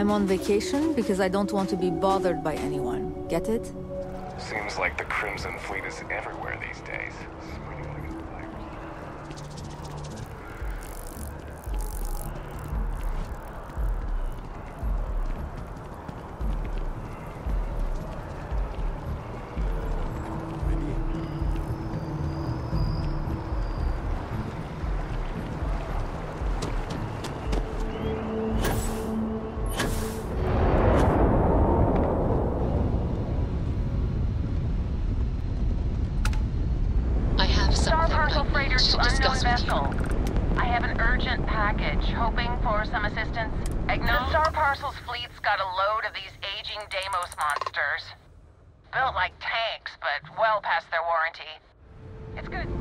I'm on vacation because I don't want to be bothered by anyone. Get it? Seems like the Crimson Fleet is everywhere these days. Vessel. I have an urgent package, hoping for some assistance. The Star Parcel's fleet's got a load of these aging Deimos monsters. Built like tanks, but well past their warranty. It's good.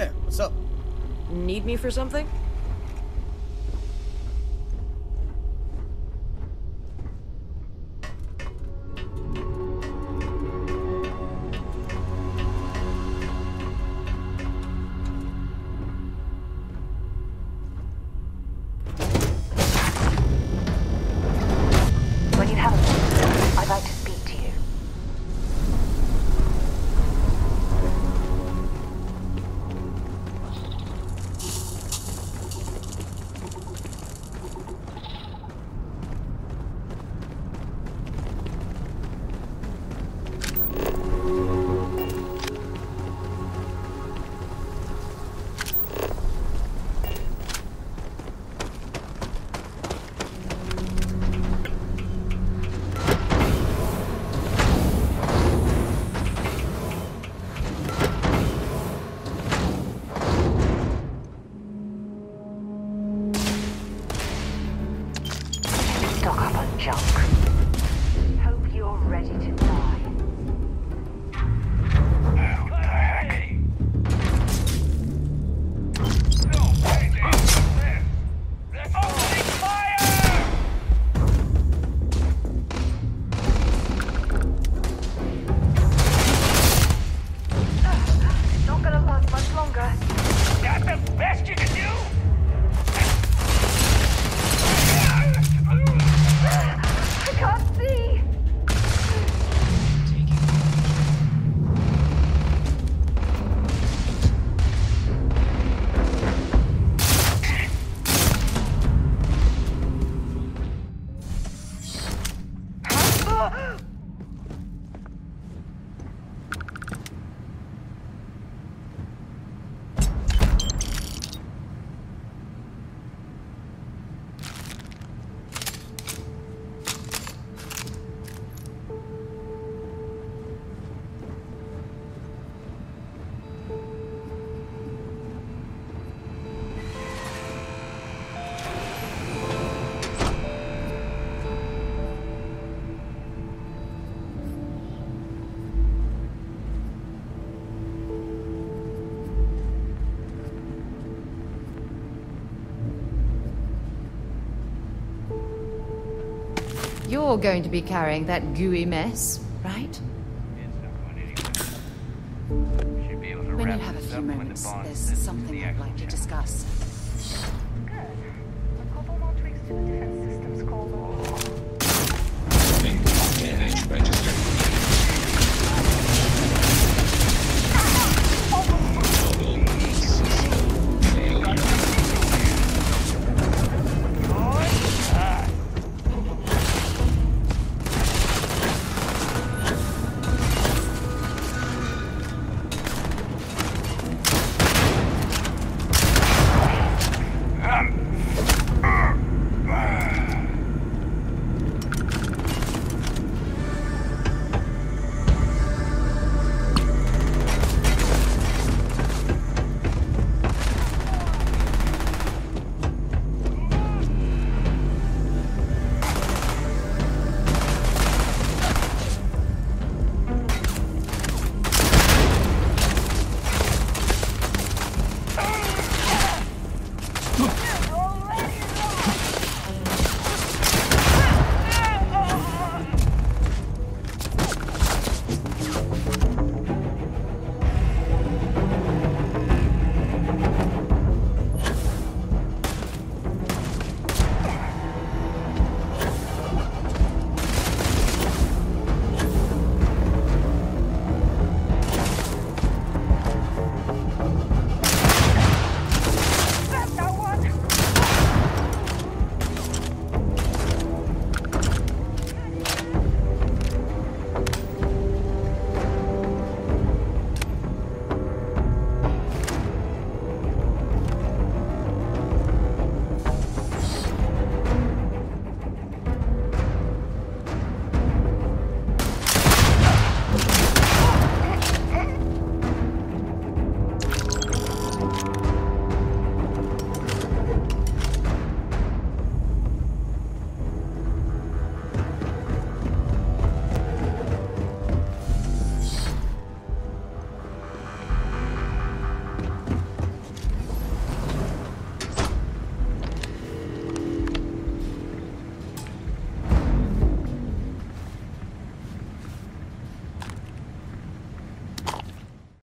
Yeah, what's up? Need me for something? You're going to be carrying that gooey mess, right? When you have a few moments, there's something I'd like to discuss. Good. A couple more tweaks to the defense systems called off.